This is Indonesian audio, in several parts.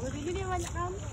والعمر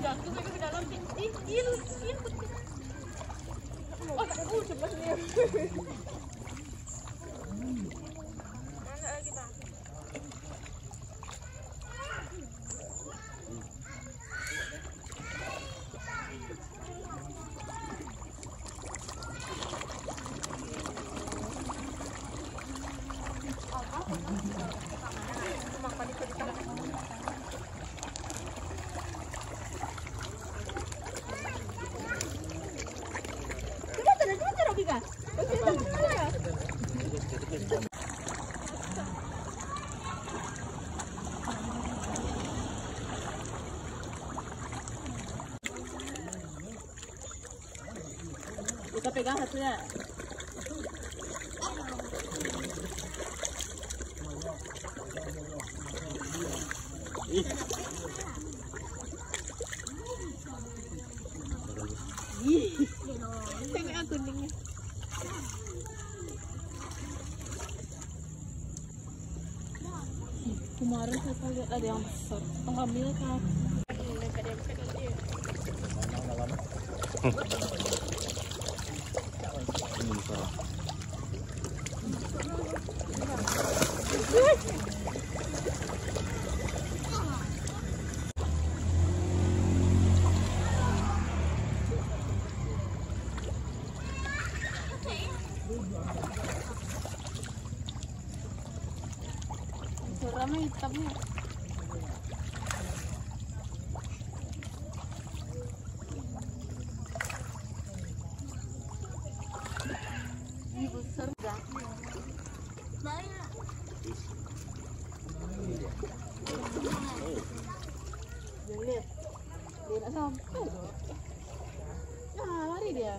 Lagi ke dalam. Ih, lu, ih, Oh, oh, sebelahnya. Mana Kita pegang satunya. Ih, tengok kuningnya. Kemarin saya lihat ada yang besar. Pengambil kan. Suaranya hitamnya. Ini besar nak sampai. Nah, lari dia.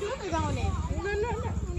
Coba pegang ini. Enggak, enggak, enggak. Ini enggak lihat.